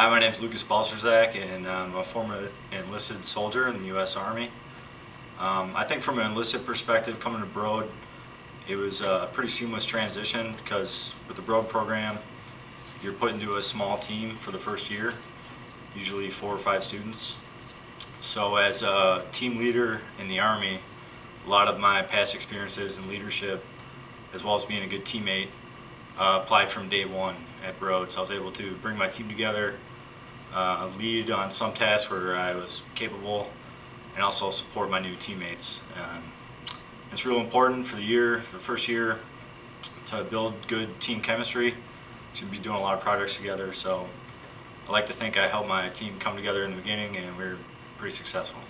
Hi, my name is Lucas Balcerzak, and I'm a former enlisted soldier in the U.S. Army. Um, I think from an enlisted perspective, coming to Broad, it was a pretty seamless transition because with the Broad program, you're put into a small team for the first year, usually four or five students. So as a team leader in the Army, a lot of my past experiences in leadership, as well as being a good teammate, uh, applied from day one at. So I was able to bring my team together, uh, lead on some tasks where I was capable, and also support my new teammates. Um, it's real important for the year, for the first year, to build good team chemistry. Should be doing a lot of projects together, so I like to think I helped my team come together in the beginning, and we are pretty successful.